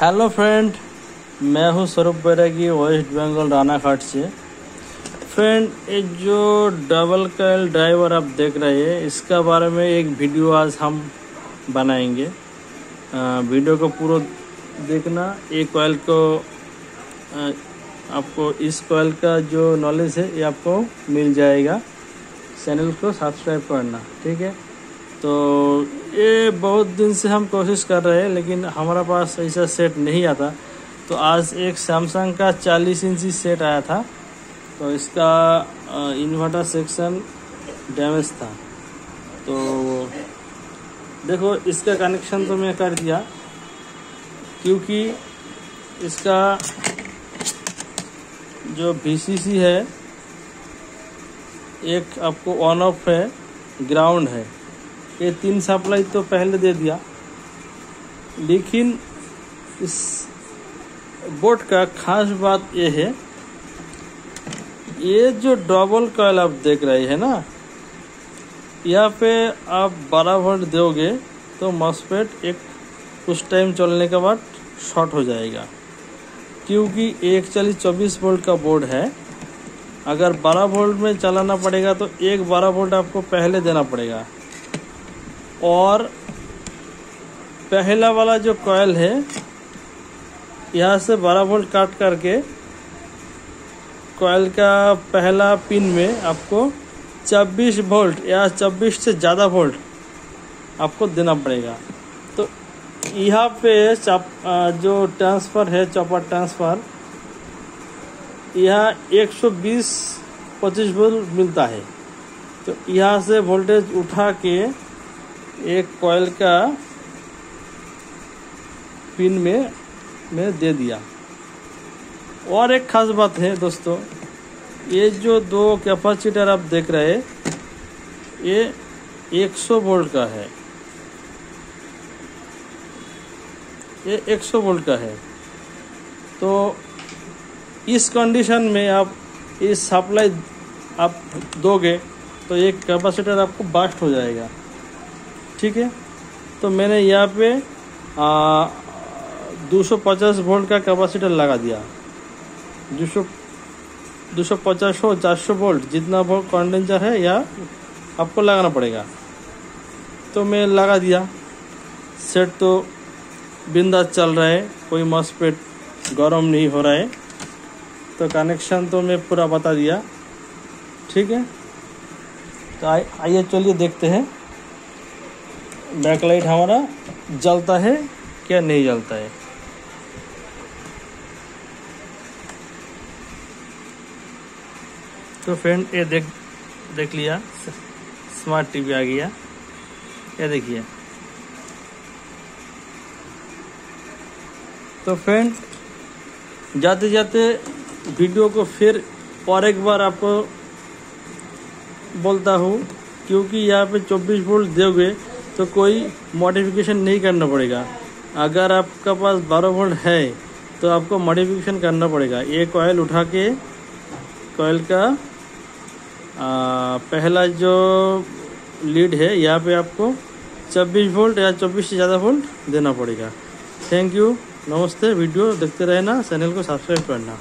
Hello friend मैं हूँ स्वरूप बैरागी वेस्ट बंगाल रानाघाट से। फ्रेंड ये जो डबल कैल ड्राइवर आप देख रहे हैं इसका बारे में एक वीडियो आज हम बनाएँगे। आ, वीडियो को पूरा देखना। ये कॉयल को आ, आपको इस कॉयल का जो नॉलेज है ये आपको मिल जाएगा। चैनल को सब्सक्राइब करना ठीक है? तो ये बहुत दिन से हम कोशिश कर रहे हैं, लेकिन हमारा पास ऐसा सेट नहीं आता। तो आज एक सैमसंग का 40 इंची सेट आया था। तो इसका इन्वर्टर सेक्शन डैमेज था। तो देखो, इसका कनेक्शन तो मैं कर दिया, क्योंकि इसका जो VCC है, एक आपको ऑन ऑफ़ है ग्राउंड है। ये तीन सप्लाई तो पहले दे दिया। लेकिन इस बोट का खास बात ये है, ये जो डबल कॉयल आप देख रहे हैं ना, यहाँ पे आप 12 वोल्ट दोगे तो मॉसपेट एक कुछ टाइम चलने के बाद शॉर्ट हो जाएगा। क्योंकि एक चालीस चौबीस वोल्ट का बोर्ड है, अगर 12 वोल्ट में चलाना पड़ेगा तो एक 12 वोल्ट आपको पहले देना पड़ेगा। और पहला वाला जो कॉयल है, यहाँ से 12 वोल्ट काट करके कॉयल का पहला पिन में आपको 26 वोल्ट या 26 से ज़्यादा वोल्ट आपको देना पड़ेगा। तो यहाँ पे जो ट्रांसफ़र है चॉपर ट्रांसफ़र यहाँ 120 पच्चीस वोल्ट मिलता है। तो यहाँ से वोल्टेज उठा के एक कॉयल का पिन में मैं दे दिया। और एक खास बात है दोस्तों, ये जो दो कैपेसिटर आप देख रहे हैं, ये 100 वोल्ट का है। ये 100 वोल्ट का है। तो इस कंडीशन में आप, इस सप्लाई आप दोगे तो एक कैपेसिटर आपको बास्ट हो जाएगा। ठीक है? तो मैंने यहाँ पे सौ पचास वोल्ट का कैपेसिटर लगा दिया। दो सौ दो सौ पचास हो, चार सौ वोल्ट, जितना वोल्ट कंडेंसर है या आपको लगाना पड़ेगा। तो मैं लगा दिया। सेट तो बिंदा चल रहा है, कोई मॉसपेट गर्म नहीं हो रहा है। तो कनेक्शन तो मैं पूरा बता दिया। ठीक है? तो आइए, चलिए देखते हैं। बैकलाइट हमारा जलता है क्या नहीं जलता है? तो फ्रेंड ये देख देख लिया। स्मार्ट टीवी आ गया। ये देखिए। तो फ्रेंड जाते जाते वीडियो को फिर और एक बार आपको बोलता हूँ, क्योंकि यहाँ पे 24 वोल्ट दोगे तो कोई मॉडिफिकेशन नहीं करना पड़ेगा। अगर आपका पास 12 वोल्ट है तो आपको मॉडिफिकेशन करना पड़ेगा। ये कॉयल उठा के कॉयल का आ, पहला जो लीड है यहाँ पे आपको 24 वोल्ट या 24 से ज़्यादा वोल्ट देना पड़ेगा। थैंक यू नमस्ते. वीडियो देखते रहना. चैनल को सब्सक्राइब करना.